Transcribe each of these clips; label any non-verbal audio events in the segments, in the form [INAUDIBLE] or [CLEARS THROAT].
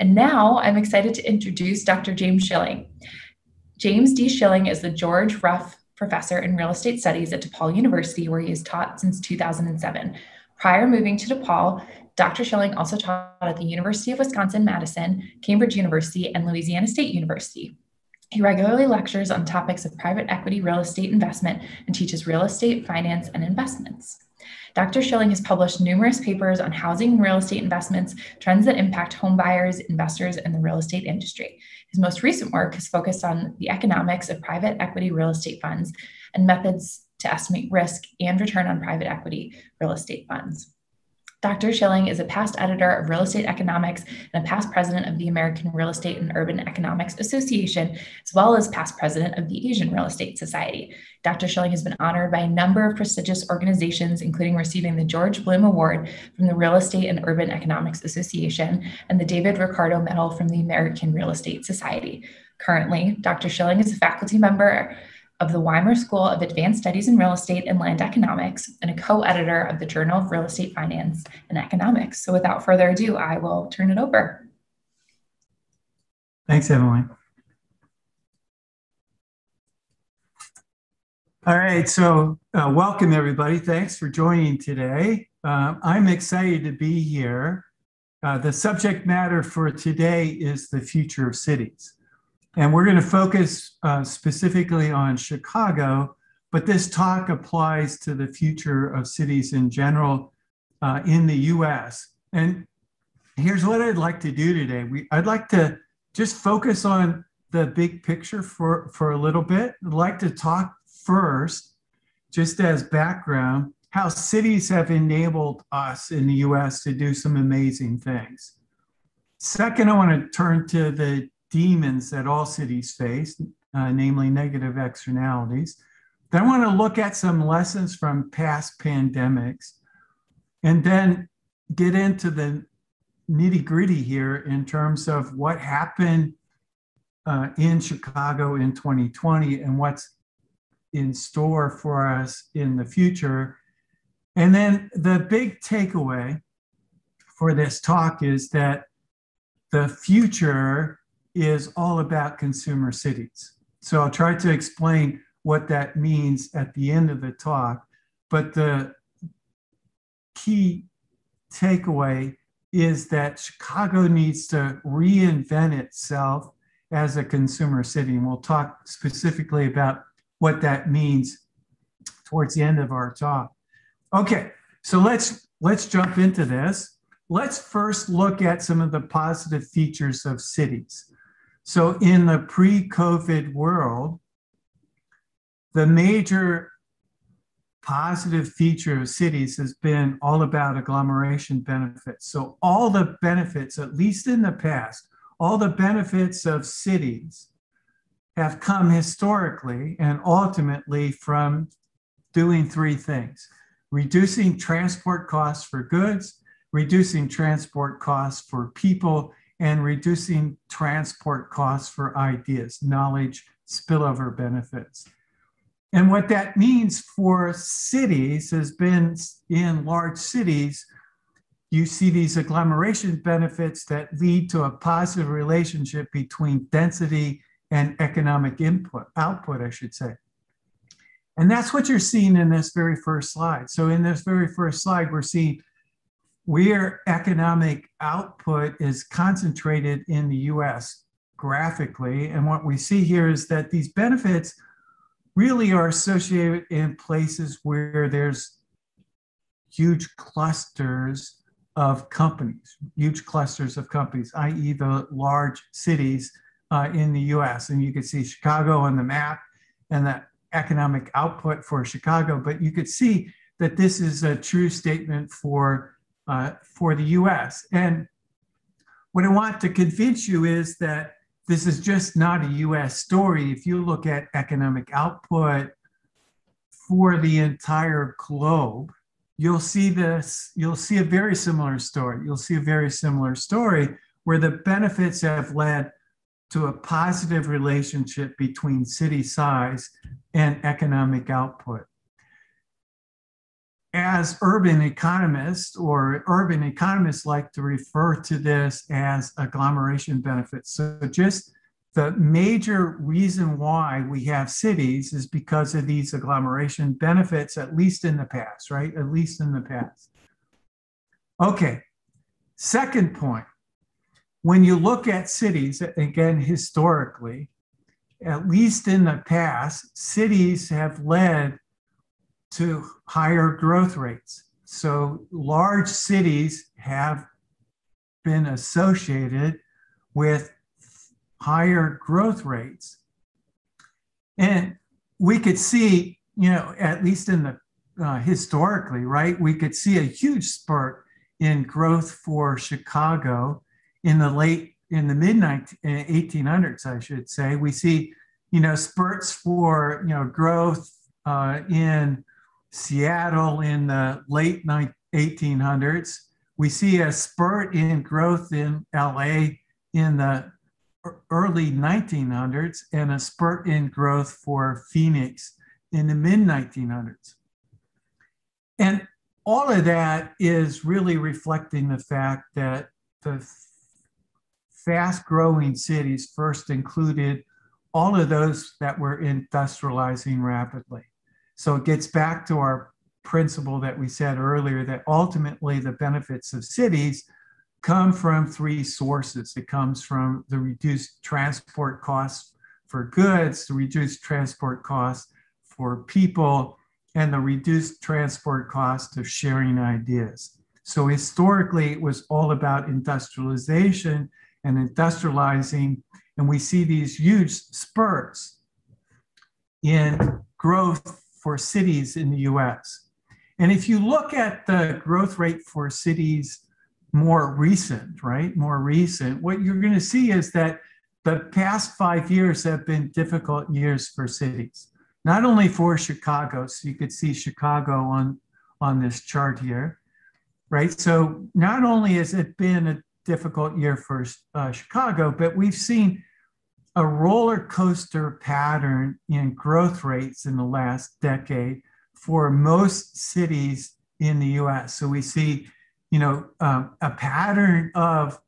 and now I'm excited to introduce Dr. James Shilling. James D. Shilling is the George Ruff Professor in Real Estate Studies at DePaul University, where he has taught since 2007. Prior moving to DePaul, Dr. Shilling also taught at the University of Wisconsin Madison, Cambridge University, and Louisiana State University. He regularly lectures on topics of private equity real estate investment and teaches real estate, finance, and investments. Dr. Shilling has published numerous papers on housing and real estate investments, trends that impact home buyers, investors, and the real estate industry. His most recent work has focused on the economics of private equity real estate funds and methods to estimate risk and return on private equity real estate funds. Dr. Shilling is a past editor of Real Estate Economics and a past president of the American Real Estate and Urban Economics Association, as well as past president of the Asian Real Estate Society. Dr. Shilling has been honored by a number of prestigious organizations, including receiving the George Bloom Award from the Real Estate and Urban Economics Association and the David Ricardo Medal from the American Real Estate Society. Currently, Dr. Shilling is a faculty member of the Weimer School of Advanced Studies in Real Estate and Land Economics and a co editor of the Journal of Real Estate Finance and Economics. So, without further ado, I will turn it over. Thanks, Emily. All right, so uh, welcome everybody. Thanks for joining today. Uh, I'm excited to be here. Uh, the subject matter for today is the future of cities. And we're going to focus uh, specifically on Chicago, but this talk applies to the future of cities in general uh, in the US. And here's what I'd like to do today. We, I'd like to just focus on the big picture for, for a little bit. I'd like to talk first, just as background, how cities have enabled us in the US to do some amazing things. Second, I want to turn to the demons that all cities face, uh, namely negative externalities. Then I want to look at some lessons from past pandemics and then get into the nitty gritty here in terms of what happened uh, in Chicago in 2020 and what's in store for us in the future. And then the big takeaway for this talk is that the future is all about consumer cities. So I'll try to explain what that means at the end of the talk. But the key takeaway is that Chicago needs to reinvent itself as a consumer city. And we'll talk specifically about what that means towards the end of our talk. Okay, so let's let's jump into this. Let's first look at some of the positive features of cities. So, in the pre COVID world, the major positive feature of cities has been all about agglomeration benefits. So, all the benefits, at least in the past, all the benefits of cities have come historically and ultimately from doing three things reducing transport costs for goods, reducing transport costs for people, and reducing transport costs for ideas, knowledge, spillover benefits. And what that means for cities has been in large cities, you see these agglomeration benefits that lead to a positive relationship between density and economic input, output, I should say. And that's what you're seeing in this very first slide. So in this very first slide, we're seeing where economic output is concentrated in the US graphically. And what we see here is that these benefits really are associated in places where there's huge clusters of companies, huge clusters of companies, i.e., the large cities uh, in the US. And you can see Chicago on the map and the economic output for Chicago, but you could see that this is a true statement for uh, for the US. And what I want to convince you is that this is just not a US story. If you look at economic output for the entire globe, you'll see this, you'll see a very similar story. You'll see a very similar story where the benefits have led to a positive relationship between city size and economic output. As urban economists or urban economists like to refer to this as agglomeration benefits. So just the major reason why we have cities is because of these agglomeration benefits, at least in the past, right? At least in the past. Okay, second point. When you look at cities, again, historically, at least in the past, cities have led to higher growth rates. So large cities have been associated with higher growth rates. And we could see, you know, at least in the uh, historically, right, we could see a huge spurt in growth for Chicago in the late, in the mid 1800s, I should say. We see, you know, spurts for, you know, growth uh, in Seattle in the late 1800s. We see a spurt in growth in LA in the early 1900s and a spurt in growth for Phoenix in the mid 1900s. And all of that is really reflecting the fact that the fast growing cities first included all of those that were industrializing rapidly. So it gets back to our principle that we said earlier that ultimately the benefits of cities come from three sources. It comes from the reduced transport costs for goods, the reduced transport costs for people, and the reduced transport cost of sharing ideas. So historically, it was all about industrialization and industrializing, and we see these huge spurts in growth for cities in the US. And if you look at the growth rate for cities more recent, right, more recent, what you're going to see is that the past five years have been difficult years for cities, not only for Chicago, so you could see Chicago on, on this chart here, right? So not only has it been a difficult year for uh, Chicago, but we've seen a roller coaster pattern in growth rates in the last decade for most cities in the US. So we see, you know, um, a pattern of,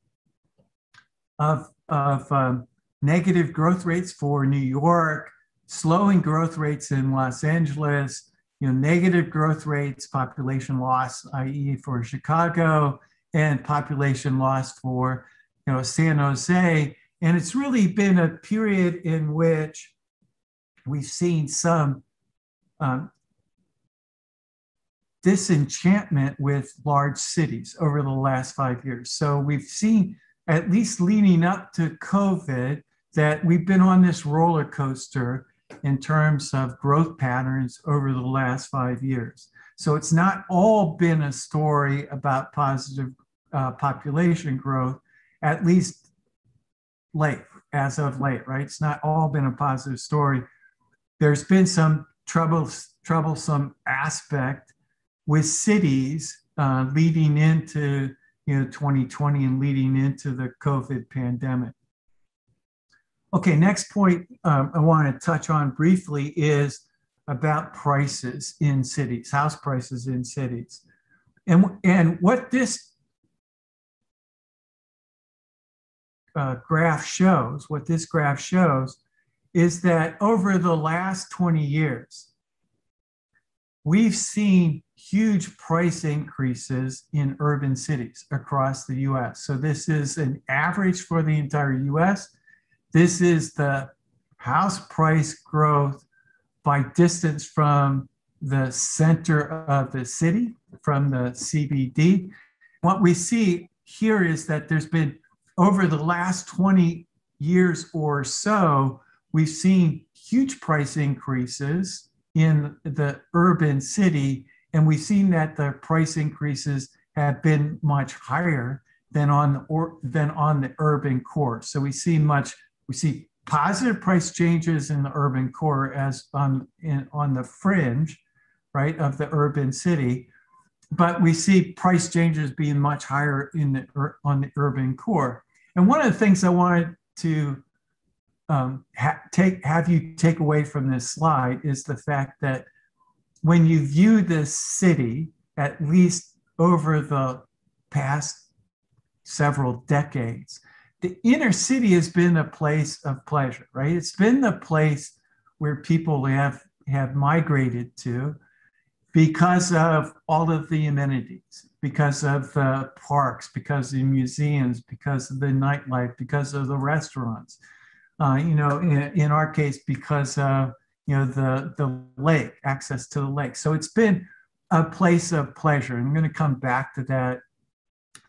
of, of um, negative growth rates for New York, slowing growth rates in Los Angeles, you know, negative growth rates, population loss, i.e. for Chicago, and population loss for, you know, San Jose and it's really been a period in which we've seen some um, disenchantment with large cities over the last five years. So we've seen, at least leading up to COVID, that we've been on this roller coaster in terms of growth patterns over the last five years. So it's not all been a story about positive uh, population growth, at least late, as of late, right? It's not all been a positive story. There's been some troubles, troublesome aspect with cities uh, leading into you know 2020 and leading into the COVID pandemic. Okay, next point um, I want to touch on briefly is about prices in cities, house prices in cities. And, and what this uh, graph shows, what this graph shows, is that over the last 20 years, we've seen huge price increases in urban cities across the US. So this is an average for the entire US. This is the house price growth by distance from the center of the city, from the CBD. What we see here is that there's been over the last 20 years or so, we've seen huge price increases in the urban city, and we've seen that the price increases have been much higher than on the or than on the urban core. So we see much we see positive price changes in the urban core as on in, on the fringe, right, of the urban city, but we see price changes being much higher in the on the urban core. And one of the things I wanted to um, ha- take have you take away from this slide is the fact that when you view this city, at least over the past several decades, the inner city has been a place of pleasure, right? It's been the place where people have, have migrated to because of all of the amenities, because of the parks, because of the museums, because of the nightlife, because of the restaurants. Uh, you know, in, in, our case, because of you know the the lake, access to the lake. So it's been a place of pleasure. I'm going to come back to that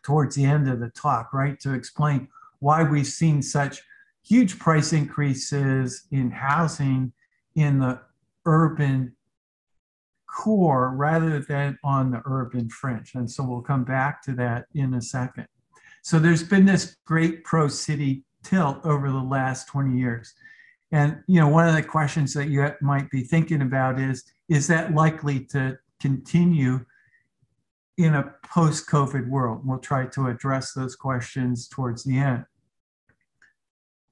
towards the end of the talk, right, to explain why we've seen such huge price increases in housing in the urban core rather than on the urban fringe. And so we'll come back to that in a second. So there's been this great pro city tilt over the last 20 years. And you know, one of the questions that you might be thinking about is is that likely to continue in a post-COVID world? We'll try to address those questions towards the end.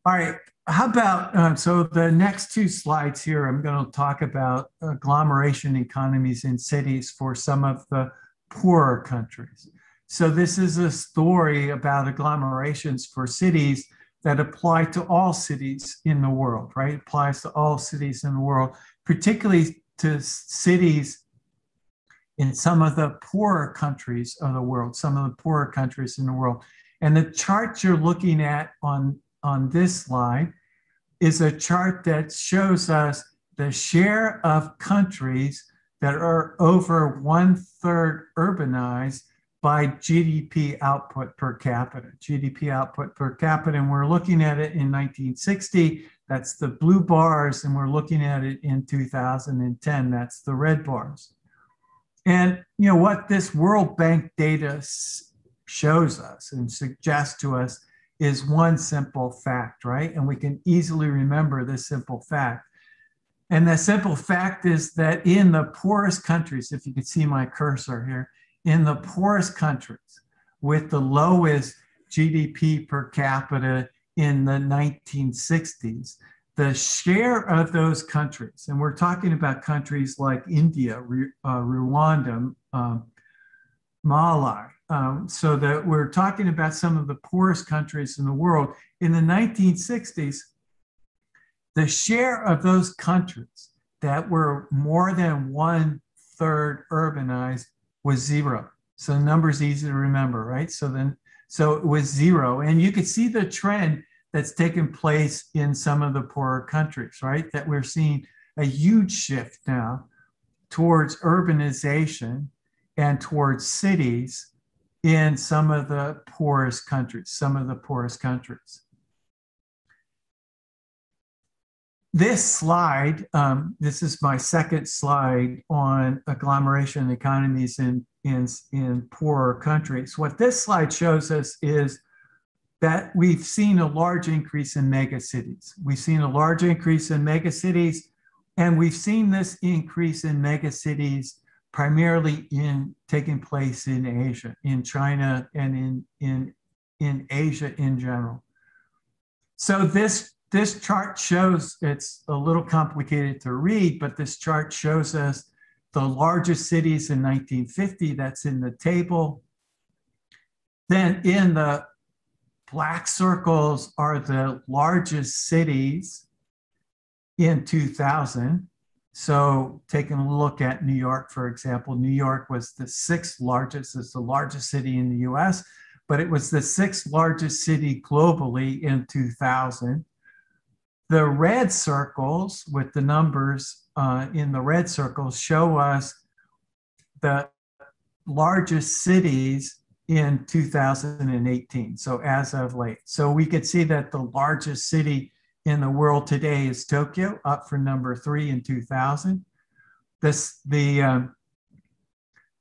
All right, how about, uh, so the next two slides here, I'm going to talk about agglomeration economies in cities for some of the poorer countries. So this is a story about agglomerations for cities that apply to all cities in the world, right? It applies to all cities in the world, particularly to cities in some of the poorer countries of the world, some of the poorer countries in the world. And the chart you're looking at on on this slide is a chart that shows us the share of countries that are over one third urbanized by GDP output per capita. GDP output per capita, and we're looking at it in 1960. That's the blue bars, and we're looking at it in 2010. That's the red bars. And you know what this World Bank data shows us and suggests to us is one simple fact, right? And we can easily remember this simple fact. And the simple fact is that in the poorest countries, if you can see my cursor here, in the poorest countries with the lowest GDP per capita in the 1960s, the share of those countries, and we're talking about countries like India, uh, Rwanda, um, Mali, um, so that we're talking about some of the poorest countries in the world. In the 1960s, the share of those countries that were more than one third urbanized was zero. So the number's easy to remember, right? So then, so it was zero. And you could see the trend that's taken place in some of the poorer countries, right? That we're seeing a huge shift now towards urbanization and towards cities in some of the poorest countries, some of the poorest countries. This slide, um, this is my second slide on agglomeration economies in, in, in poorer countries. What this slide shows us is that we've seen a large increase in megacities. We've seen a large increase in megacities, and we've seen this increase in megacities primarily in taking place in Asia, in China, and in, in, in Asia in general. So this, this chart shows, it's a little complicated to read, but this chart shows us the largest cities in 1950, that's in the table. Then in the black circles are the largest cities in 2000. So, taking a look at New York, for example, New York was the sixth largest, it's the largest city in the US, but it was the sixth largest city globally in 2000. The red circles with the numbers uh, in the red circles show us the largest cities in 2018. So, as of late. So, we could see that the largest city in the world today is Tokyo, up for number three in 2000. This, the, um,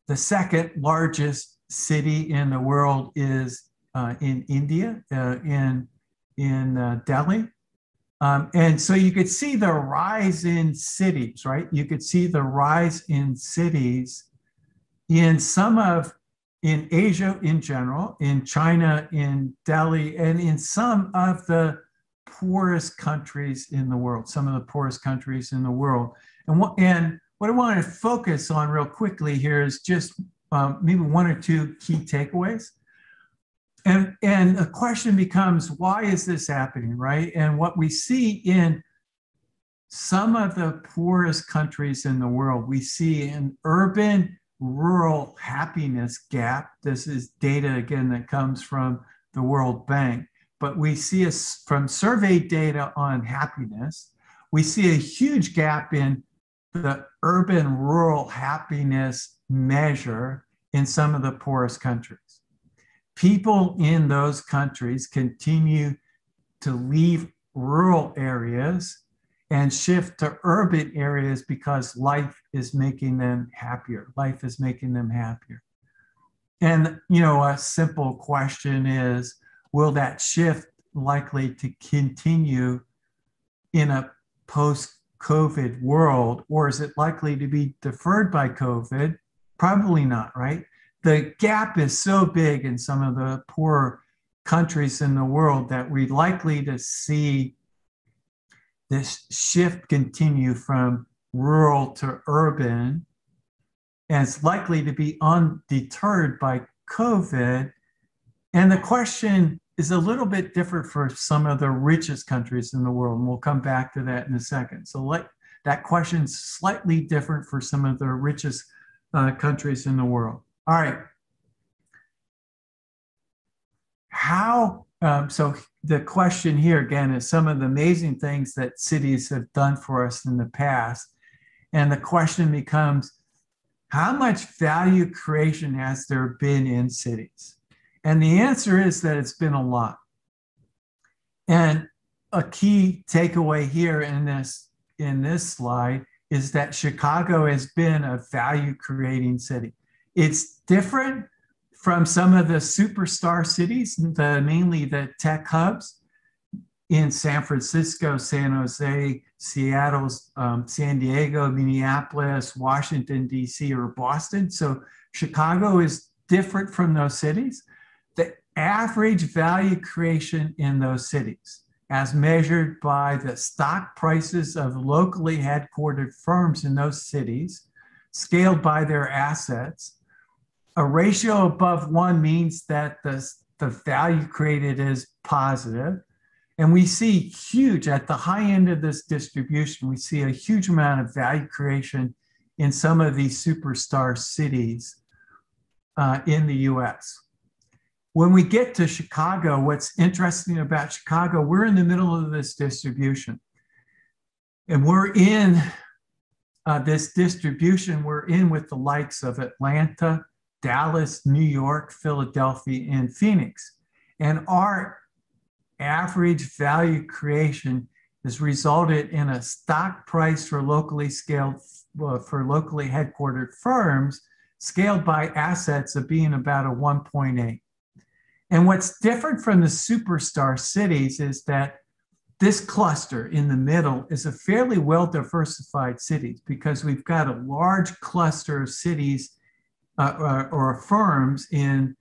the second largest city in the world is uh, in India, uh, in, in uh, Delhi. Um, and so you could see the rise in cities, right? You could see the rise in cities in some of, in Asia in general, in China, in Delhi, and in some of the poorest countries in the world, some of the poorest countries in the world. And what, and what I want to focus on real quickly here is just um, maybe one or two key takeaways. And, and the question becomes, why is this happening, right? And what we see in some of the poorest countries in the world, we see an urban rural happiness gap. This is data, again, that comes from the World Bank. But we see a, from survey data on happiness, we see a huge gap in the urban rural happiness measure in some of the poorest countries. People in those countries continue to leave rural areas and shift to urban areas because life is making them happier. Life is making them happier. And, you know, a simple question is will that shift likely to continue in a post COVID world, or is it likely to be deferred by COVID? Probably not, right? The gap is so big in some of the poor countries in the world that we're likely to see this shift continue from rural to urban, and it's likely to be undeterred by COVID. And the question is a little bit different for some of the richest countries in the world, and we'll come back to that in a second. So let, that question's slightly different for some of the richest uh, countries in the world. All right. How um, so the question here again is some of the amazing things that cities have done for us in the past. And the question becomes, how much value creation has there been in cities? And the answer is that it's been a lot. And a key takeaway here in this in this slide is that Chicago has been a value creating city. It's different from some of the superstar cities, the, mainly the tech hubs in San Francisco, San Jose, Seattle, um, San Diego, Minneapolis, Washington, D.C., or Boston. So Chicago is different from those cities. The average value creation in those cities, as measured by the stock prices of locally headquartered firms in those cities, scaled by their assets, a ratio above one means that the, the value created is positive. And we see huge, at the high end of this distribution, we see a huge amount of value creation in some of these superstar cities uh, in the US. When we get to Chicago, what's interesting about Chicago, we're in the middle of this distribution. And we're in uh, this distribution, we're in with the likes of Atlanta, Dallas, New York, Philadelphia, and Phoenix. And our average value creation has resulted in a stock price for locally scaled, uh, for locally headquartered firms scaled by assets of being about a 1.8. And what's different from the superstar cities is that this cluster in the middle is a fairly well diversified cities because we've got a large cluster of cities uh, or, or, firms in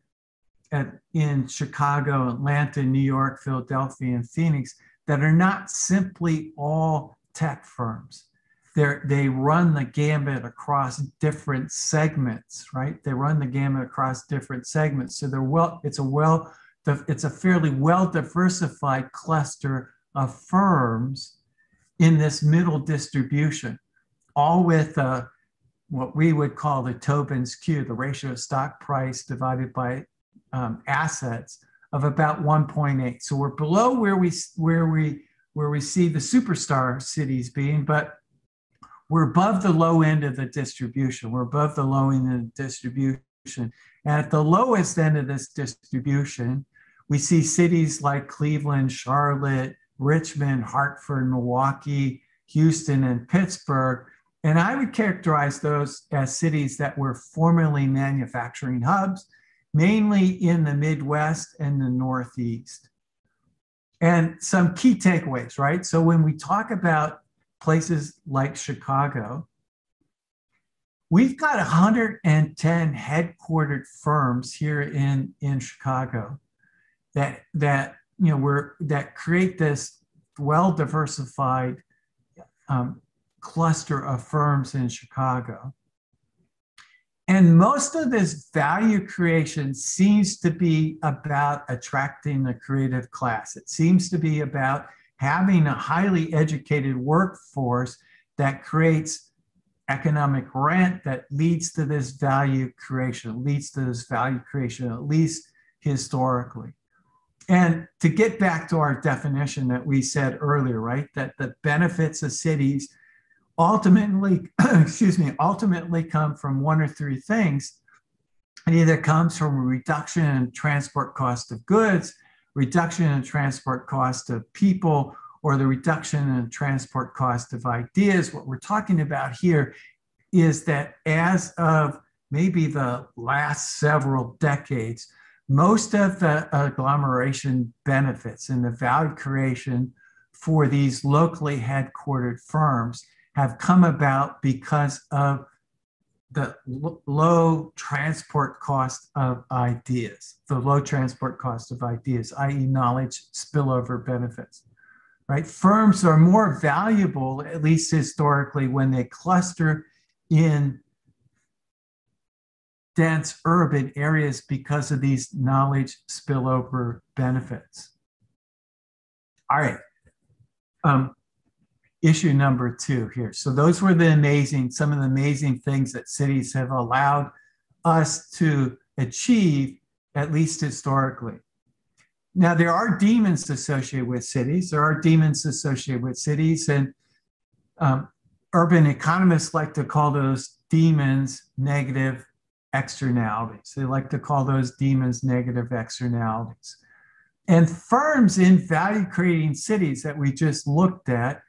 at, in Chicago, Atlanta, New York, Philadelphia, and Phoenix that are not simply all tech firms. They're, run the gamut across different segments, right? They run the gamut across different segments. So they're well, it's a well, it's a fairly well diversified cluster of firms in this middle distribution, all with a what we would call the Tobin's Q, the ratio of stock price divided by um, assets of about 1.8. So we're below where we where we where we see the superstar cities being, but we're above the low end of the distribution. We're above the low end of the distribution. And at the lowest end of this distribution, we see cities like Cleveland, Charlotte, Richmond, Hartford, Milwaukee, Houston, and Pittsburgh and I would characterize those as cities that were formerly manufacturing hubs, mainly in the Midwest and the Northeast. And some key takeaways, right? So when we talk about places like Chicago, we've got 110 headquartered firms here in, in Chicago that, that, you know, we're, that create this well diversified um, cluster of firms in Chicago. And most of this value creation seems to be about attracting the creative class. It seems to be about having a highly educated workforce that creates economic rent that leads to this value creation, leads to this value creation, at least historically. And to get back to our definition that we said earlier, right, that the benefits of cities ultimately, [CLEARS THROAT] excuse me, ultimately come from one or three things. It either comes from a reduction in transport cost of goods, reduction in transport cost of people, or the reduction in transport cost of ideas. What we're talking about here is that as of maybe the last several decades, most of the agglomeration benefits and the value creation for these locally headquartered firms have come about because of the low transport cost of ideas, the low transport cost of ideas, i.e., knowledge spillover benefits. Right? Firms are more valuable, at least historically, when they cluster in dense urban areas because of these knowledge spillover benefits. All right. Um, issue number two here. So those were the amazing, some of the amazing things that cities have allowed us to achieve, at least historically. Now, there are demons associated with cities. There are demons associated with cities, and um, urban economists like to call those demons negative externalities. They like to call those demons negative externalities. And firms in value creating cities that we just looked at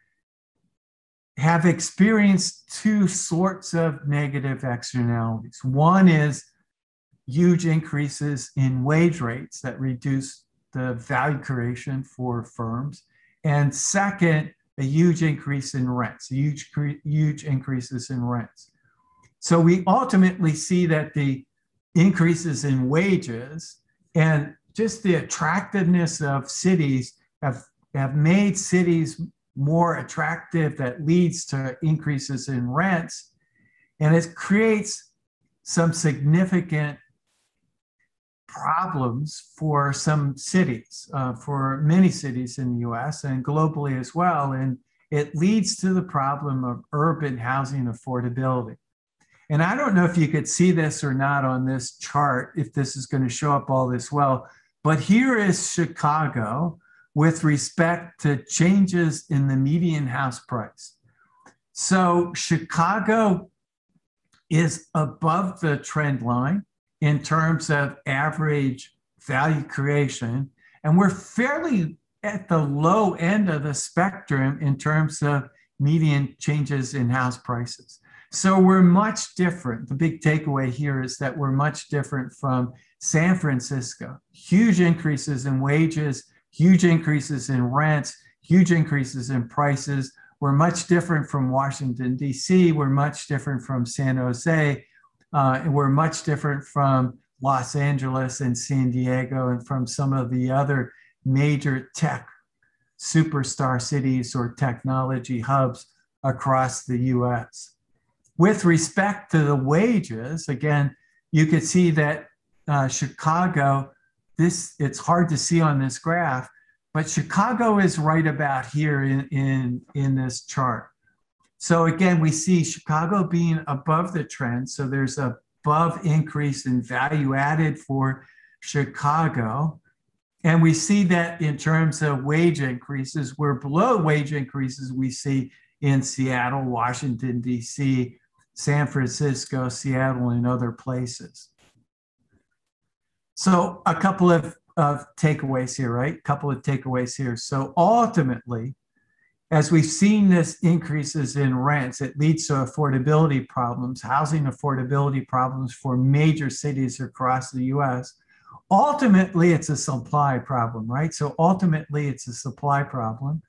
have experienced two sorts of negative externalities. One is huge increases in wage rates that reduce the value creation for firms. And second, a huge increase in rents, huge, huge increases in rents. So we ultimately see that the increases in wages and just the attractiveness of cities have, have made cities more attractive that leads to increases in rents. And it creates some significant problems for some cities, uh, for many cities in the US and globally as well. And it leads to the problem of urban housing affordability. And I don't know if you could see this or not on this chart, if this is going to show up all this well, but here is Chicago with respect to changes in the median house price. So Chicago is above the trend line in terms of average value creation. And we're fairly at the low end of the spectrum in terms of median changes in house prices. So we're much different. The big takeaway here is that we're much different from San Francisco. Huge increases in wages, huge increases in rents, huge increases in prices. We're much different from Washington, D.C., we're much different from San Jose, uh, and we're much different from Los Angeles and San Diego and from some of the other major tech superstar cities or technology hubs across the US. With respect to the wages, again, you could see that uh, Chicago this it's hard to see on this graph, but Chicago is right about here in, in, in this chart. So again, we see Chicago being above the trend. So there's a above increase in value added for Chicago. And we see that in terms of wage increases, we're below wage increases we see in Seattle, Washington, D.C., San Francisco, Seattle, and other places. So a couple of, of takeaways here, right? A couple of takeaways here. So ultimately, as we've seen this increases in rents, it leads to affordability problems, housing affordability problems for major cities across the US. Ultimately, it's a supply problem, right? So ultimately, it's a supply problem.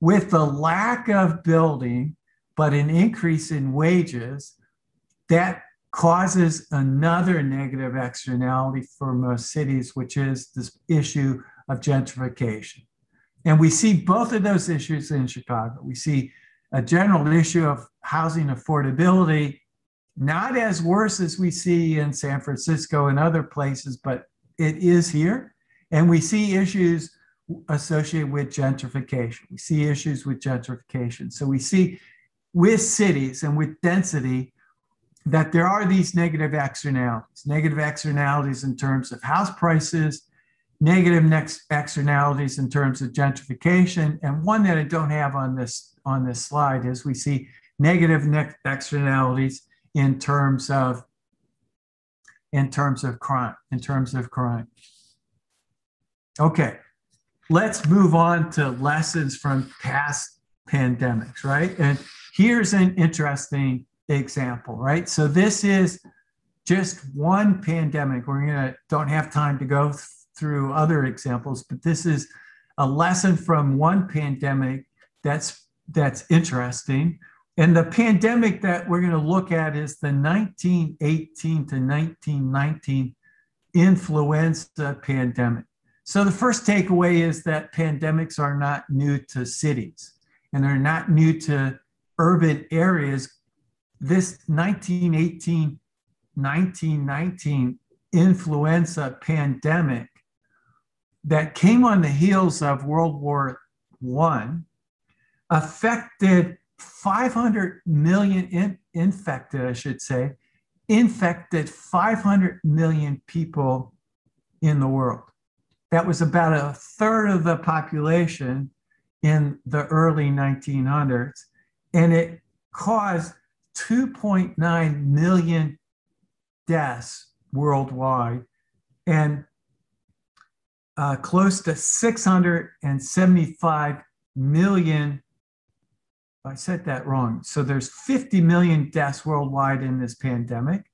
With the lack of building, but an increase in wages, that causes another negative externality for most cities, which is this issue of gentrification. And we see both of those issues in Chicago. We see a general issue of housing affordability, not as worse as we see in San Francisco and other places, but it is here. And we see issues associated with gentrification. We see issues with gentrification. So we see with cities and with density that there are these negative externalities, negative externalities in terms of house prices, negative next externalities in terms of gentrification. And one that I don't have on this on this slide is we see negative externalities in terms of in terms of crime, in terms of crime. Okay, let's move on to lessons from past pandemics, right? And here's an interesting example, right? So this is just one pandemic. We're gonna don't have time to go th- through other examples, but this is a lesson from one pandemic that's that's interesting. And the pandemic that we're going to look at is the 1918 to 1919 influenza pandemic. So the first takeaway is that pandemics are not new to cities and they're not new to urban areas. This 1918 1919 influenza pandemic that came on the heels of World War I affected 500 million in, infected, I should say, infected 500 million people in the world. That was about a third of the population in the early 1900s, and it caused 2.9 million deaths worldwide and uh, close to 675 million. I said that wrong. So there's 50 million deaths worldwide in this pandemic.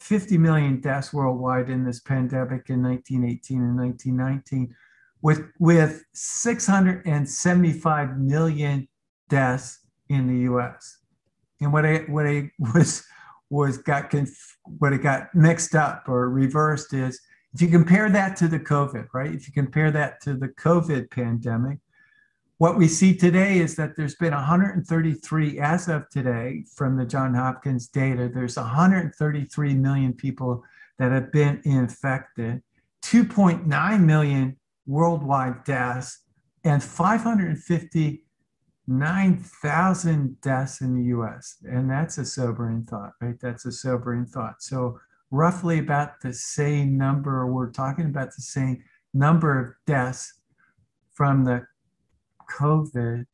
50 million deaths worldwide in this pandemic in 1918 and 1919, with, with 675 million deaths in the US. And what I, what I [LAUGHS] was, was got conf- what it got mixed up or reversed is if you compare that to the COVID, right? If you compare that to the COVID pandemic, what we see today is that there's been 133, as of today, from the John Hopkins data, there's 133 million people that have been infected, 2.9 million worldwide deaths, and 559,000 deaths in the US. And that's a sobering thought, right? That's a sobering thought. So, roughly about the same number, we're talking about the same number of deaths from the COVID,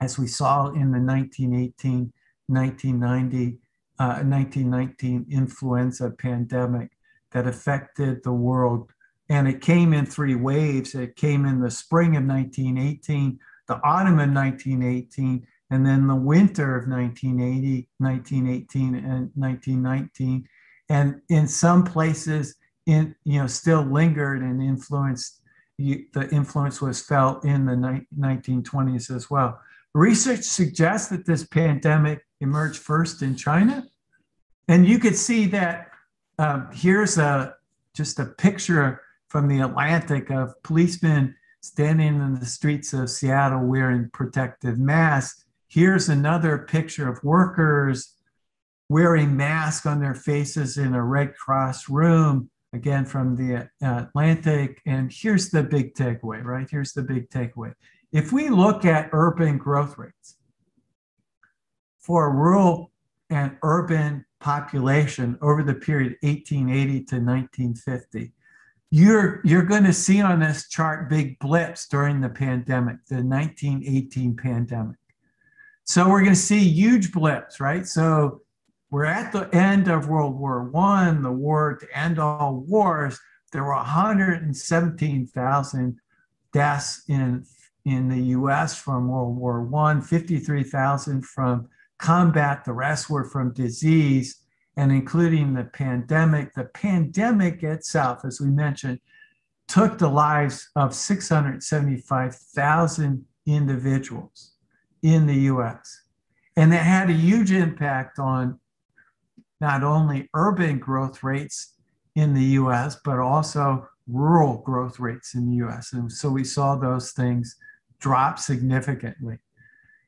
as we saw in the 1918, 1990, uh, 1919 influenza pandemic that affected the world. And it came in three waves. It came in the spring of 1918, the autumn of 1918, and then the winter of 1980, 1918, and 1919. And in some places, in you know, still lingered and influenced you, the influence was felt in the ni- 1920s as well. Research suggests that this pandemic emerged first in China. And you could see that um, here's a just a picture from the Atlantic of policemen standing in the streets of Seattle wearing protective masks. Here's another picture of workers wearing masks on their faces in a Red Cross room again from the Atlantic. And here's the big takeaway, right? Here's the big takeaway. If we look at urban growth rates for rural and urban population over the period 1880 to 1950, you're, you're going to see on this chart big blips during the pandemic, the 1918 pandemic. So we're going to see huge blips, right? So we're at the end of World War One, the war to end all wars. There were 117,000 deaths in in the U.S. from World War One, 53,000 from combat. The rest were from disease, and including the pandemic. The pandemic itself, as we mentioned, took the lives of 675,000 individuals in the U.S. And that had a huge impact on not only urban growth rates in the US, but also rural growth rates in the US. And so we saw those things drop significantly.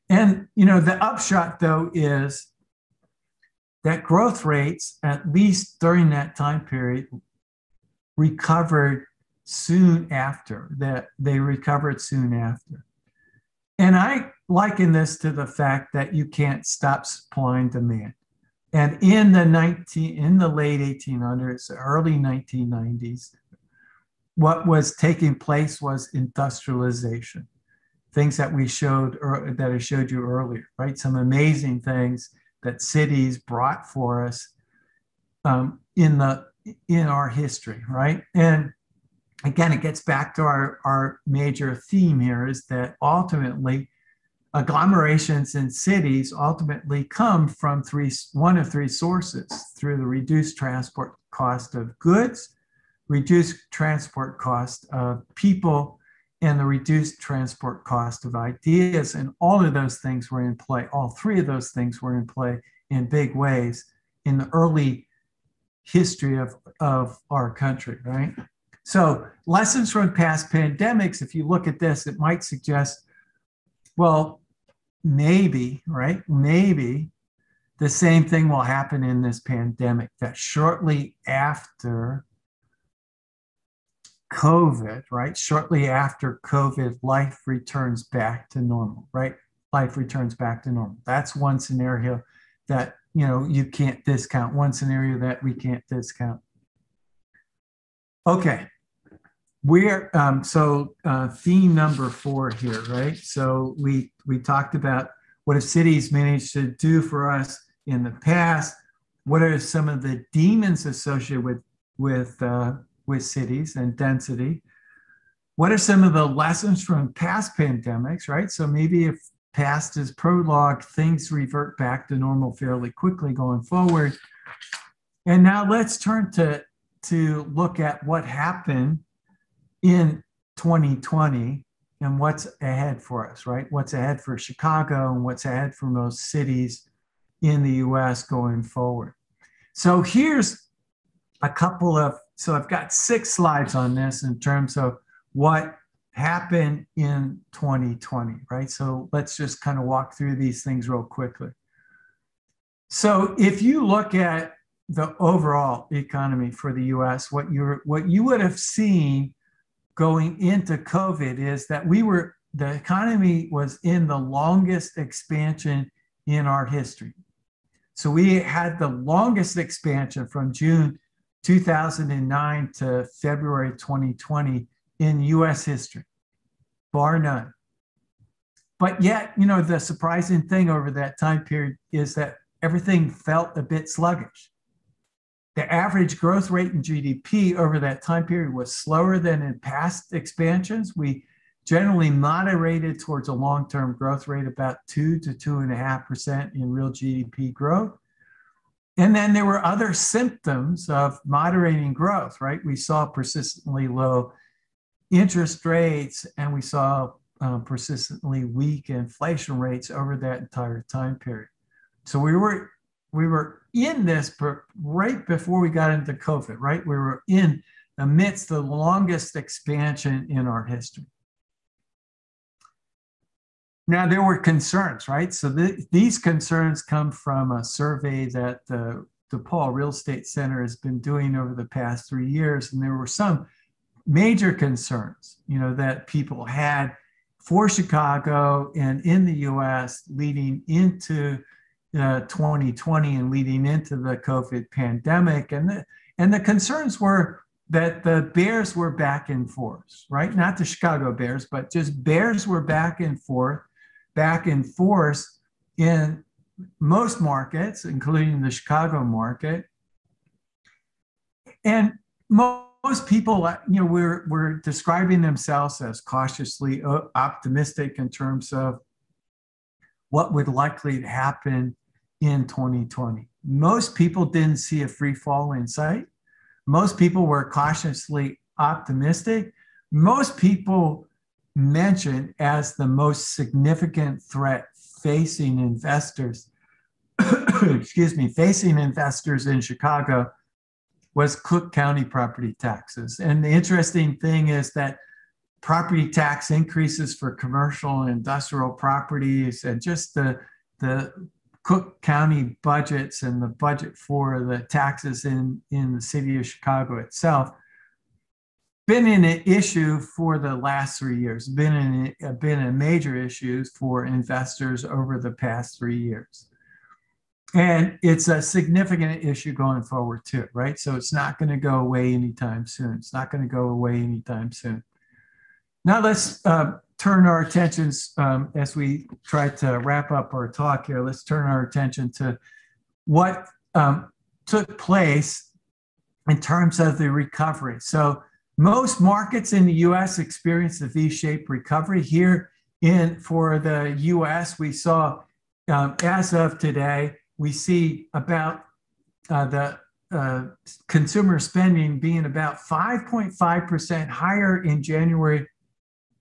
And, you know, the upshot though is that growth rates, at least during that time period, recovered soon after, that they recovered soon after. And I liken this to the fact that you can't stop supply and demand. And in the 19 in the late 1800s, early 1990s, what was taking place was industrialization. Things that we showed or that I showed you earlier, right? Some amazing things that cities brought for us um, in the in our history, right? And again, it gets back to our, our major theme here is that ultimately agglomerations in cities ultimately come from three one of three sources through the reduced transport cost of goods, reduced transport cost of people, and the reduced transport cost of ideas. And all of those things were in play. All three of those things were in play in big ways in the early history of, of our country, right? So, lessons from past pandemics, if you look at this, it might suggest, well, maybe, right? Maybe the same thing will happen in this pandemic that shortly after COVID, right? Shortly after COVID, life returns back to normal, right? Life returns back to normal. That's one scenario that you know you can't discount. One scenario that we can't discount. Okay, we're um, so uh, theme number four here, right? So we we talked about what have cities managed to do for us in the past. What are some of the demons associated with with uh, with cities and density? What are some of the lessons from past pandemics, right? So maybe if past is prologue, things revert back to normal fairly quickly going forward. And now let's turn to to look at what happened in 2020 and what's ahead for us, right? What's ahead for Chicago and what's ahead for most cities in the US going forward. So here's a couple of, so I've got six slides on this in terms of what happened in 2020, right? So let's just kind of walk through these things real quickly. So if you look at the overall economy for the US, what you what you would have seen going into COVID is that we were, the economy was in the longest expansion in our history. So we had the longest expansion from June 2009 to February 2020 in US history, bar none. But yet, you know, the surprising thing over that time period is that everything felt a bit sluggish the average growth rate in GDP over that time period was slower than in past expansions. We generally moderated towards a long-term growth rate about two to two and a half percent in real GDP growth. And then there were other symptoms of moderating growth, right? We saw persistently low interest rates and we saw uh, persistently weak inflation rates over that entire time period. So we were we were in this right before we got into COVID, right? We were in amidst the longest expansion in our history. Now, there were concerns, right? So the, these concerns come from a survey that the DePaul Real Estate Center has been doing over the past three years. And there were some major concerns, you know, that people had for Chicago and in the US leading into uh, 2020 and leading into the COVID pandemic. And the, and the concerns were that the Bears were back in force, right? Not the Chicago Bears, but just Bears were back in forth, back in force in most markets, including the Chicago market. And most people, you know, we're, we're describing themselves as cautiously optimistic in terms of what would likely happen in 2020. Most people didn't see a free fall in sight. Most people were cautiously optimistic. Most people mentioned as the most significant threat facing investors, [COUGHS] excuse me, facing investors in Chicago was Cook County property taxes. And the interesting thing is that property tax increases for commercial and industrial properties, and just the, the Cook County budgets and the budget for the taxes in, in the city of Chicago itself been an issue for the last three years, been in been a major issue for investors over the past three years. And it's a significant issue going forward too, right? So it's not going to go away anytime soon. It's not going to go away anytime soon. Now let's uh, turn our attentions um, as we try to wrap up our talk here. Let's turn our attention to what um, took place in terms of the recovery. So most markets in the U.S. experienced a V-shaped recovery. Here in for the U.S., we saw um, as of today, we see about uh, the uh, consumer spending being about 5.5% higher in January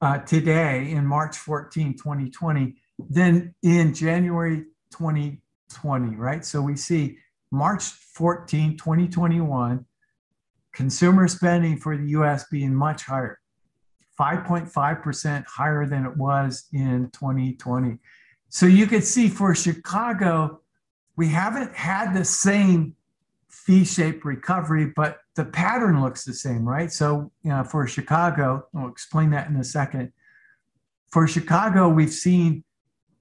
uh, today, in March 14, 2020, than in January 2020, right? So we see March 14, 2021, consumer spending for the US being much higher, 5.5% higher than it was in 2020. So you could see for Chicago, we haven't had the same V-shaped recovery, but the pattern looks the same, right? So you know, for Chicago, I'll explain that in a second. For Chicago, we've seen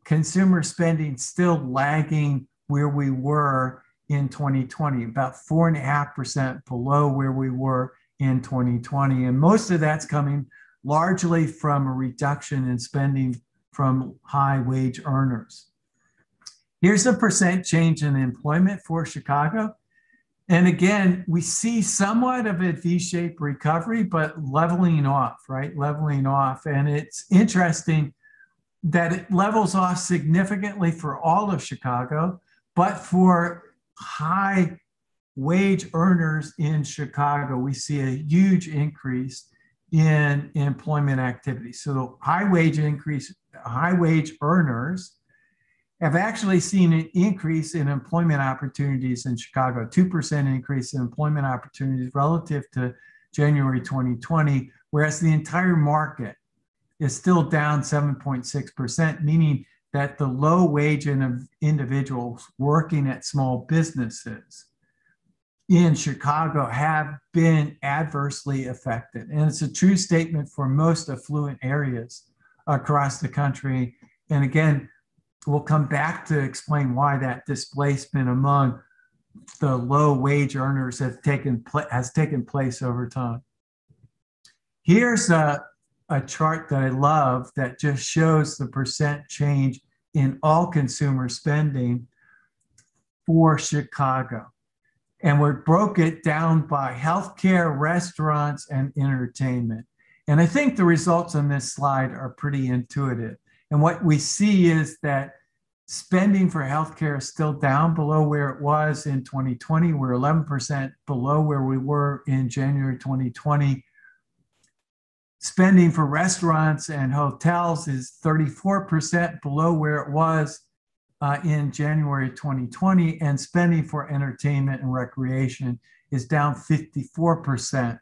consumer spending still lagging where we were in 2020, about four and a half percent below where we were in 2020. And most of that's coming largely from a reduction in spending from high wage earners. Here's a percent change in employment for Chicago. And again, we see somewhat of a V-shaped recovery, but leveling off, right? Leveling off. And it's interesting that it levels off significantly for all of Chicago, but for high wage earners in Chicago, we see a huge increase in employment activity. So high wage increase, high wage earners have actually seen an increase in employment opportunities in Chicago, 2% increase in employment opportunities relative to January 2020, whereas the entire market is still down 7.6%, meaning that the low wage of individuals working at small businesses in Chicago have been adversely affected. And it's a true statement for most affluent areas across the country. And again, we'll come back to explain why that displacement among the low wage earners have taken has taken place over time. Here's a, a chart that I love that just shows the percent change in all consumer spending for Chicago. And we broke it down by healthcare, restaurants, and entertainment. And I think the results on this slide are pretty intuitive. And what we see is that spending for healthcare is still down below where it was in 2020. We're 11% below where we were in January 2020. Spending for restaurants and hotels is 34% below where it was uh, in January 2020. And spending for entertainment and recreation is down 54%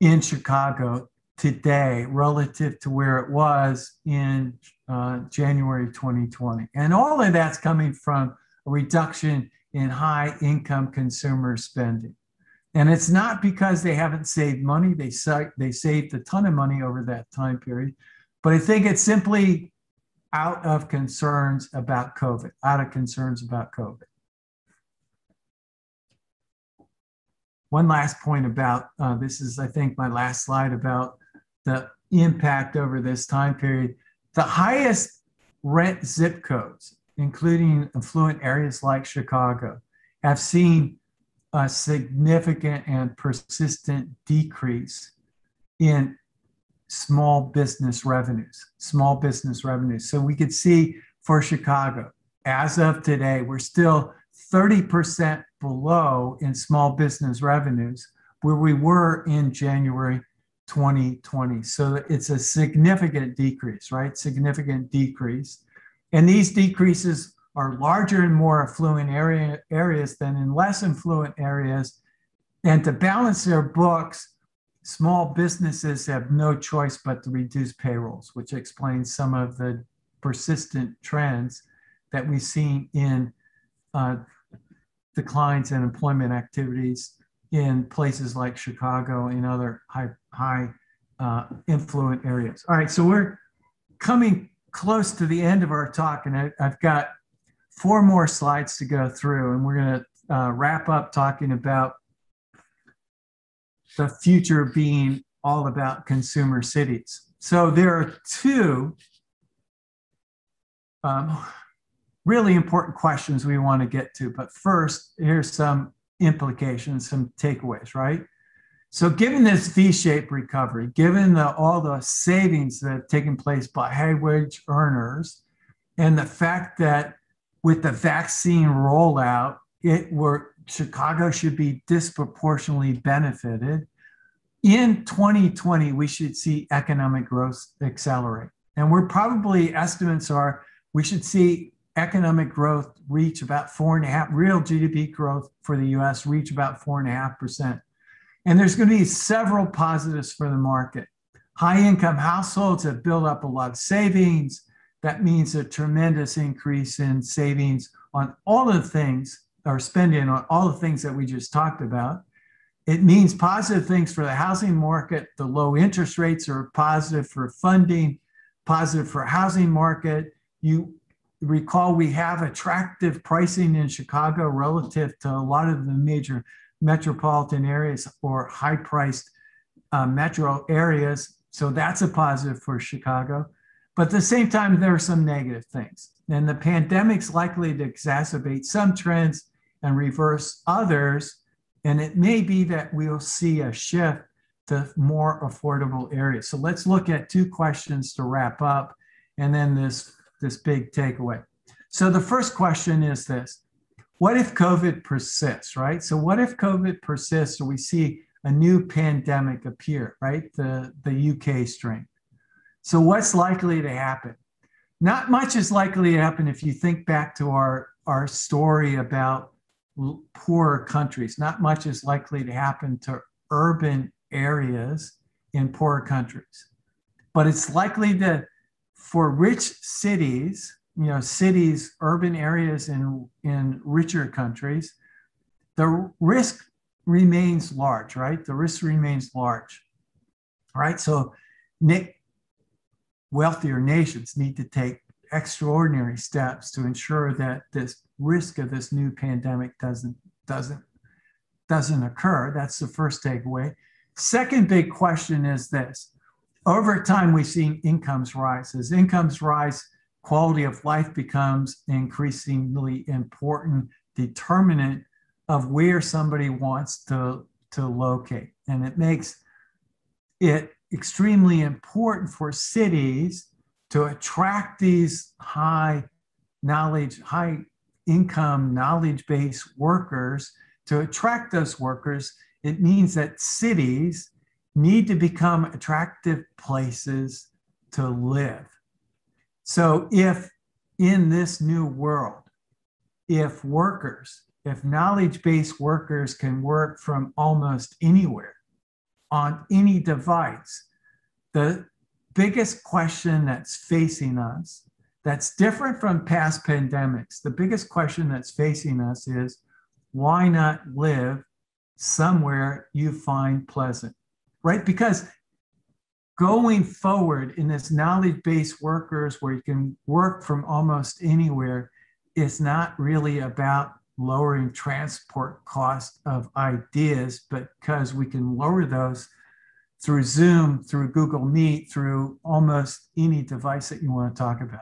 in Chicago today relative to where it was in uh, January 2020. And all of that's coming from a reduction in high income consumer spending. And it's not because they haven't saved money, they, they saved a ton of money over that time period. But I think it's simply out of concerns about COVID, out of concerns about COVID. One last point about uh, this is, I think, my last slide about the impact over this time period. The highest rent zip codes, including affluent areas like Chicago, have seen a significant and persistent decrease in small business revenues, small business revenues. So we could see for Chicago, as of today, we're still 30% below in small business revenues where we were in January 2020. So it's a significant decrease, right? Significant decrease. And these decreases are larger in more affluent area, areas than in less affluent areas. And to balance their books, small businesses have no choice but to reduce payrolls, which explains some of the persistent trends that we've seen in uh, declines in employment activities in places like Chicago and other high, high uh, influent areas. All right, so we're coming close to the end of our talk, and I, have got four more slides to go through, and we're going to uh, wrap up talking about the future being all about consumer cities. So there are two um, really important questions we want to get to. But first, here's some implications, some takeaways, right? So given this V-shaped recovery, given the, all the savings that have taken place by high wage earners, and the fact that with the vaccine rollout, it were Chicago should be disproportionately benefited. In 2020, we should see economic growth accelerate. And we're probably estimates are we should see economic growth reach about four and a half, real GDP growth for the US reach about four and a half percent. And there's going to be several positives for the market. High income households have built up a lot of savings. That means a tremendous increase in savings on all the things, or spending on all the things that we just talked about. It means positive things for the housing market. The low interest rates are positive for funding, positive for housing market. You recall we have attractive pricing in Chicago relative to a lot of the major metropolitan areas or high priced uh, metro areas. So that's a positive for Chicago. But at the same time, there are some negative things. And the pandemic's likely to exacerbate some trends and reverse others. And it may be that we'll see a shift to more affordable areas. So let's look at two questions to wrap up and then this, this big takeaway. So the first question is this what if COVID persists, right? So, what if COVID persists or we see a new pandemic appear, right? The, the UK strain. So, what's likely to happen? Not much is likely to happen if you think back to our, our story about poorer countries. Not much is likely to happen to urban areas in poorer countries. But it's likely to, for rich cities, you know cities urban areas in in richer countries the risk remains large right the risk remains large right so nick wealthier nations need to take extraordinary steps to ensure that this risk of this new pandemic doesn't doesn't doesn't occur. That's the first takeaway. Second big question is this. Over time we've seen incomes rise. As incomes rise quality of life becomes increasingly important determinant of where somebody wants to, to locate. And it makes it extremely important for cities to attract these high knowledge, high income, knowledge based workers. To attract those workers, it means that cities need to become attractive places to live. So if in this new world, if workers, if knowledge based workers can work from almost anywhere on any device, the biggest question that's facing us, that's different from past pandemics, the biggest question that's facing us is why not live somewhere you find pleasant, right? Because going forward in this knowledge-based workers where you can work from almost anywhere is not really about lowering transport cost of ideas, because we can lower those through Zoom, through Google Meet, through almost any device that you want to talk about.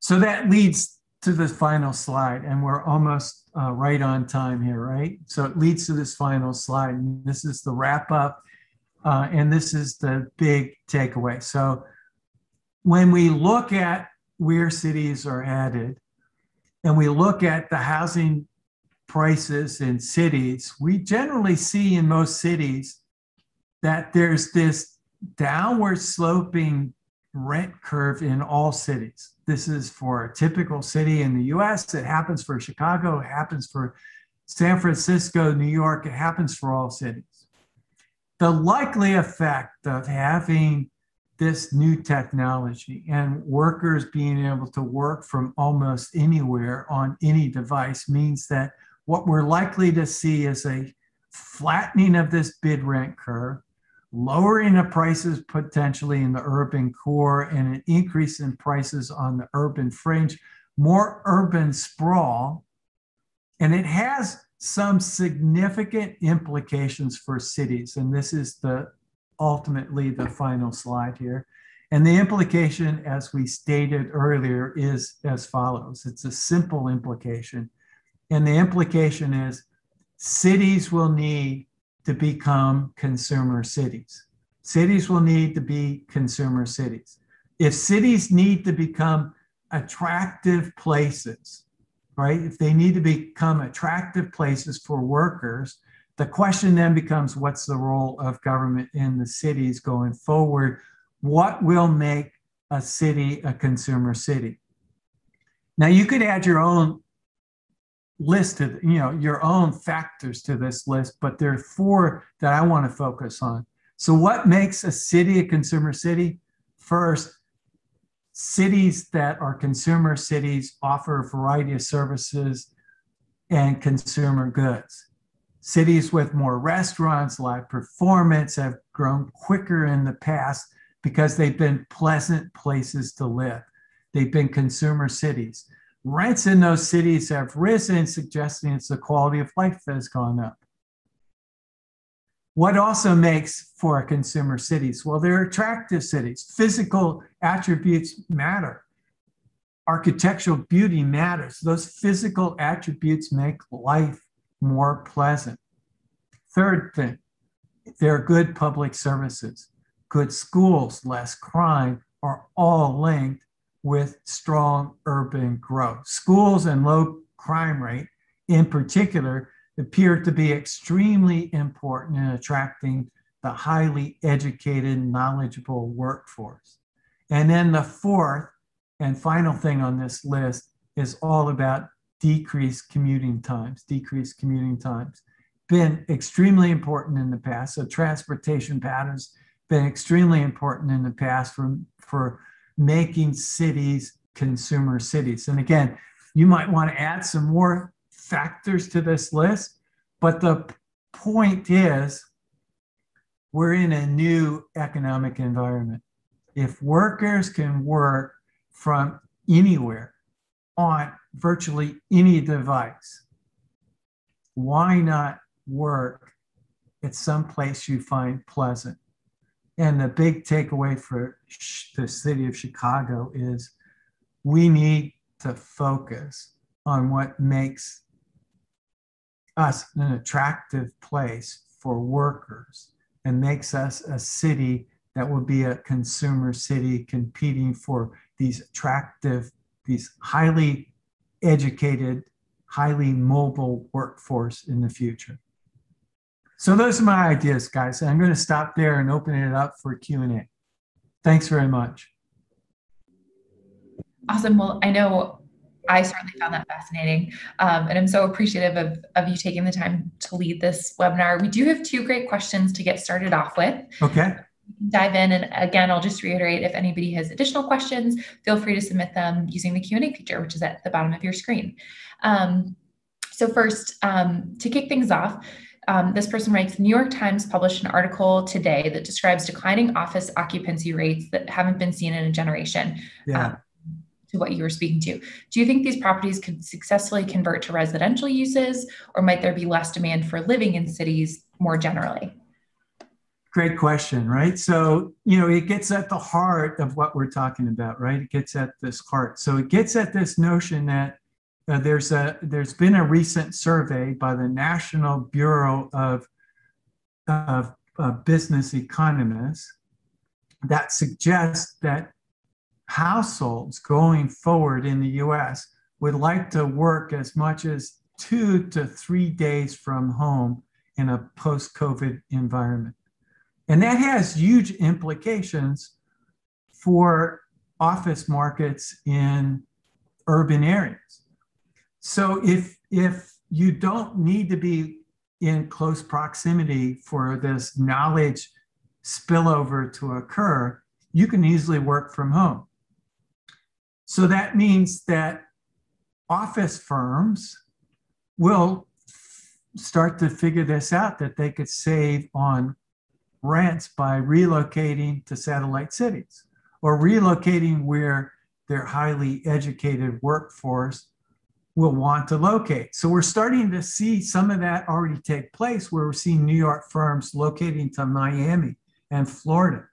So that leads to the final slide, and we're almost uh, right on time here, right? So it leads to this final slide. And this is the wrap up uh, and this is the big takeaway. So when we look at where cities are added and we look at the housing prices in cities, we generally see in most cities that there's this downward sloping rent curve in all cities. This is for a typical city in the US. It happens for Chicago, it happens for San Francisco, New York, it happens for all cities. the likely effect of having this new technology and workers being able to work from almost anywhere on any device means that what we're likely to see is a flattening of this bid rent curve, lowering of prices potentially in the urban core, and an increase in prices on the urban fringe, more urban sprawl. And it has some significant implications for cities. And this is the ultimately the final slide here. And the implication, as we stated earlier, is as follows. It's a simple implication. And the implication is cities will need to become consumer cities. Cities will need to be consumer cities. If cities need to become attractive places, right? If they need to become attractive places for workers, the question then becomes what's the role of government in the cities going forward? What will make a city a consumer city? Now you could add your own list of, you know, your own factors to this list, but there are four that I want to focus on. So what makes a city a consumer city? First, cities that are consumer cities offer a variety of services and consumer goods. Cities with more restaurants, live performance have grown quicker in the past because they've been pleasant places to live. They've been consumer cities. Rents in those cities have risen, suggesting it's the quality of life that has gone up. What also makes for consumer cities? Well, they're attractive cities. Physical attributes matter. Architectural beauty matters. Those physical attributes make life more pleasant. Third thing, there are good public services, good schools, less crime are all linked with strong urban growth. Schools and low crime rate, in particular, appear to be extremely important in attracting the highly educated, knowledgeable workforce. And then the fourth and final thing on this list is all about decreased commuting times, decreased commuting times. Been extremely important in the past. So transportation patterns been extremely important in the past for, for making cities consumer cities. And again, you might want to add some more factors to this list, but the point is we're in a new economic environment. If workers can work from anywhere on virtually any device. Why not work at some place you find pleasant? And the big takeaway for the city of Chicago is we need to focus on what makes us an attractive place for workers and makes us a city that will be a consumer city competing for these attractive, these highly educated, highly mobile workforce in the future. So those are my ideas, guys. I'm going to stop there and open it up for Q&A. Thanks very much. Awesome. Well, I know I certainly found that fascinating. Um, and I'm so appreciative of, of you taking the time to lead this webinar. We do have two great questions to get started off with. Okay dive in. And again, I'll just reiterate, if anybody has additional questions, feel free to submit them using the Q&A feature, which is at the bottom of your screen. Um, so first, um, to kick things off, um, this person writes, New York Times published an article today that describes declining office occupancy rates that haven't been seen in a generation. Yeah. Um, to what you were speaking to. Do you think these properties could successfully convert to residential uses, or might there be less demand for living in cities more generally? Great question, right? So, you know, it gets at the heart of what we're talking about, right? It gets at this heart. So it gets at this notion that uh, there's a there's been a recent survey by the National Bureau of, of uh, Business Economists that suggests that households going forward in the US would like to work as much as two to three days from home in a post COVID environment. And that has huge implications for office markets in urban areas. So if if you don't need to be in close proximity for this knowledge spillover to occur, you can easily work from home. So that means that office firms will start to figure this out that they could save on rents by relocating to satellite cities or relocating where their highly educated workforce will want to locate. So we're starting to see some of that already take place where we're seeing New York firms locating to Miami and Florida,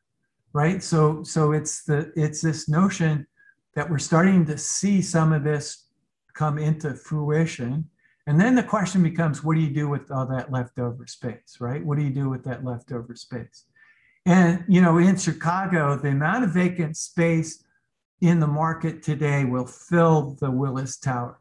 right? So so it's the it's this notion that we're starting to see some of this come into fruition. And then the question becomes what do you do with all that leftover space, right? What do you do with that leftover space? And you know, in Chicago, the amount of vacant space in the market today will fill the Willis Tower.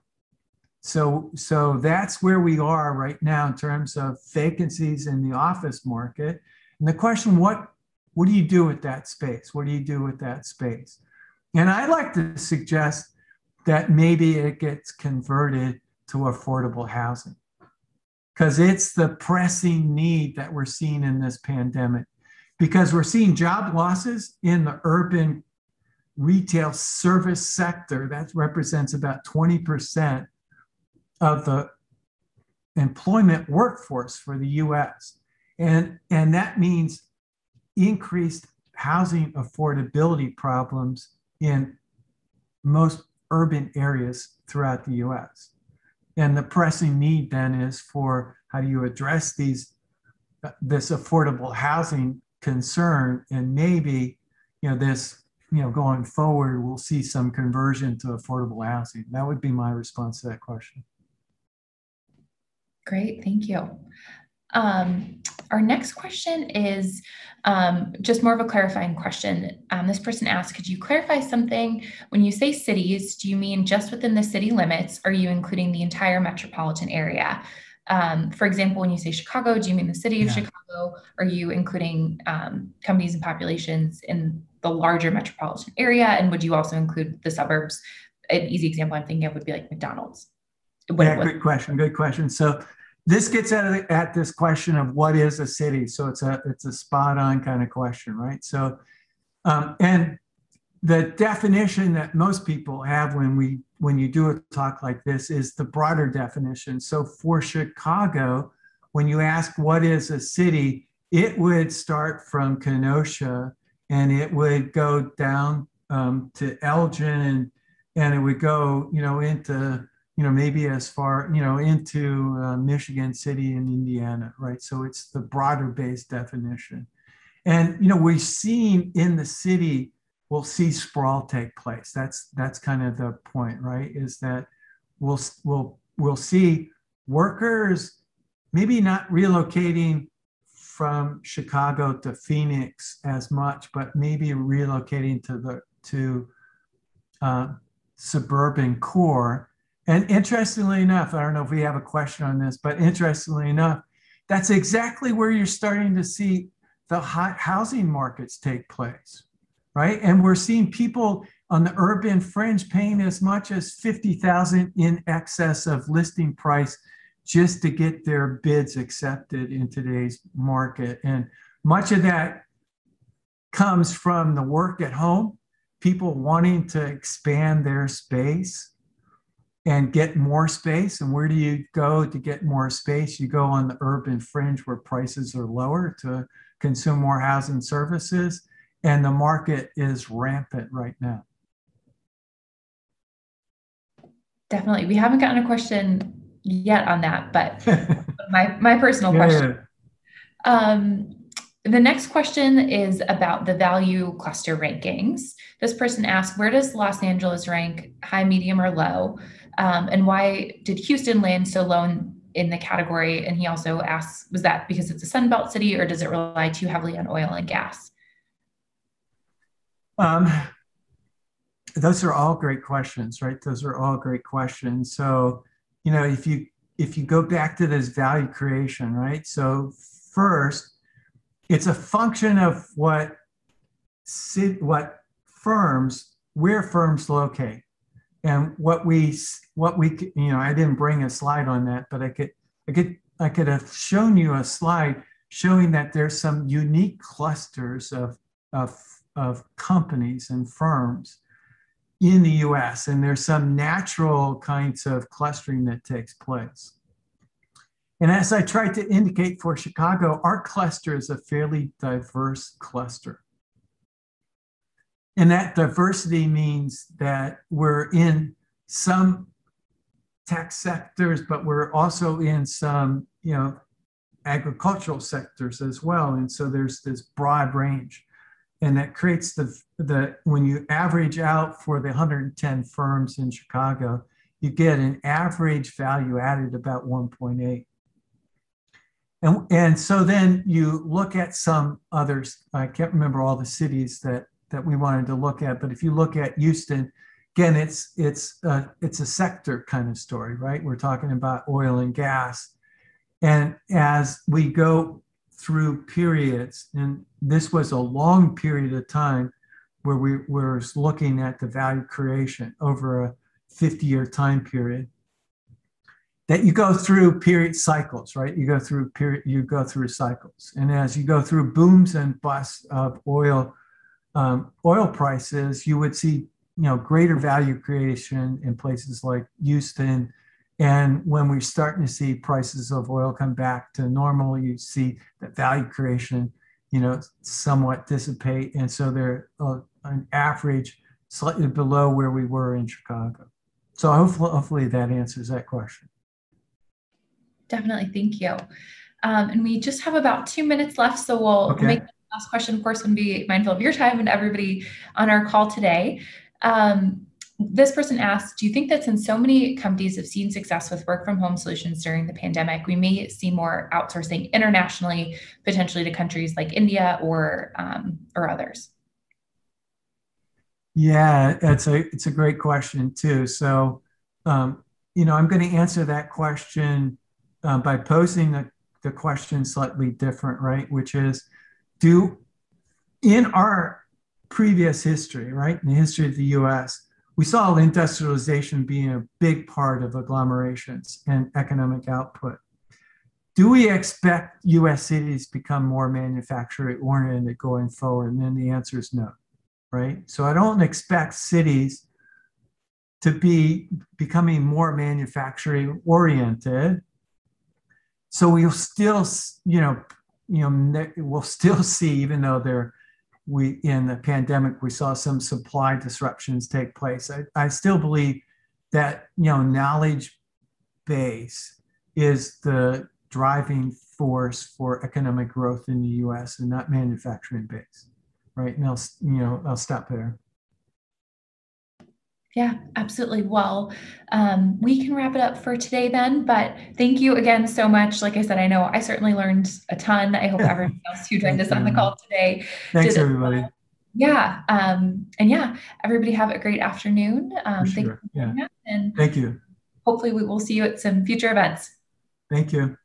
So, so that's where we are right now in terms of vacancies in the office market. And the question, what, what do you do with that space? What do you do with that space? And I like to suggest that maybe it gets converted to affordable housing because it's the pressing need that we're seeing in this pandemic. Because we're seeing job losses in the urban retail service sector, that represents about 20% of the employment workforce for the US. And, and that means increased housing affordability problems in most urban areas throughout the US. And the pressing need then is for how do you address these this affordable housing concern? And maybe you know this you know going forward we'll see some conversion to affordable housing. That would be my response to that question. Great, thank you. Um, our next question is um, just more of a clarifying question. Um, this person asked, could you clarify something? When you say cities, do you mean just within the city limits? Are you including the entire metropolitan area? Um, for example, when you say Chicago, do you mean the city of yeah. Chicago? Are you including um, companies and populations in the larger metropolitan area? And would you also include the suburbs? An easy example I'm thinking of would be like McDonald's. yeah, good question. Good question. So this gets at, at this question of what is a city. So it's a it's a spot on kind of question, right? So, um, and the definition that most people have when we when you do a talk like this is the broader definition. So for Chicago, when you ask what is a city, it would start from Kenosha and it would go down um, to Elgin and and it would go you know into you know, maybe as far, you know, into uh, Michigan City and Indiana, right? So it's the broader based definition. And, you know, we've seen in the city, we'll see sprawl take place. That's, that's kind of the point, right? Is that we'll, we'll, we'll see workers maybe not relocating from Chicago to Phoenix as much, but maybe relocating to the, to uh, suburban core and interestingly enough, I don't know if we have a question on this, but interestingly enough, that's exactly where you're starting to see the hot housing markets take place, right? And we're seeing people on the urban fringe paying as much as 50,000 in excess of listing price just to get their bids accepted in today's market. And much of that comes from the work at home, people wanting to expand their space and get more space. And where do you go to get more space? You go on the urban fringe where prices are lower to consume more housing services. And the market is rampant right now. Definitely. We haven't gotten a question yet on that, but [LAUGHS] my, my personal yeah, question. Um, the next question is about the value cluster rankings. This person asked, where does Los Angeles rank high, medium, or low? Um, and why did Houston land so low in, in the category? And he also asks, was that because it's a Sunbelt city or does it rely too heavily on oil and gas? Um, those are all great questions, right? Those are all great questions. So, you know, if you if you go back to this value creation, right? So first, it's a function of what what firms where firms locate and what we what we you know i didn't bring a slide on that but i could i could I could have shown you a slide showing that there's some unique clusters of, of, of companies and firms in the US, and there's some natural kinds of clustering that takes place. And as I tried to indicate for Chicago, our cluster is a fairly diverse cluster. And that diversity means that we're in some tech sectors, but we're also in some, you know, agricultural sectors as well. And so there's this broad range. And that creates the, the when you average out for the 110 firms in Chicago, you get an average value added about 1.8. And, and so then you look at some others. I can't remember all the cities that, that we wanted to look at, but if you look at Houston, again, it's it's it's a sector kind of story, right? We're talking about oil and gas, and as we go through periods, and this was a long period of time where we were looking at the value creation over a 50 year time period that you go through period cycles, right? You go through period, you go through cycles, and as you go through booms and busts of oil, um, oil prices, you would see, you know, greater value creation in places like Houston. And when we're starting to see prices of oil come back to normal, you see that value creation, you know, somewhat dissipate, and so they're uh, an average slightly below where we were in Chicago. So hopefully, hopefully that answers that question. Definitely. Thank you. Um, and we just have about two minutes left, so we'll okay. make last question. Of course, and be mindful of your time and everybody on our call today. Um, this person asks do you think that since so many companies have seen success with work from home solutions during the pandemic, we may see more outsourcing internationally, potentially to countries like India or um, or others? Yeah, it's a it's a great question too. So, um, you know, I'm going to answer that question uh, by posing the, the question slightly different, right? Which is, do in our previous history, right, in the history of the US, we saw industrialization being a big part of agglomerations and economic output. Do we expect US cities become more manufacturing oriented going forward? And then the answer is no, right? So I don't expect cities to be becoming more manufacturing oriented so we'll still, you know, you know, we'll still [LAUGHS] see, even though there, we in the pandemic we saw some supply disruptions take place. I, I still believe that you know knowledge base is the driving force for economic growth in the U.S. and not manufacturing base, right? And I'll you know I'll stop there. Yeah, absolutely. Well, um, we can wrap it up for today then. But thank you again so much. Like I said, I know I certainly learned a ton. I hope everyone [LAUGHS] else who joined us on the call today. Thanks, did, everybody. yeah. Um, and yeah, everybody have a great afternoon. Um, sure. thank you yeah. And thank you. Hopefully, we will see you at some future events. Thank you.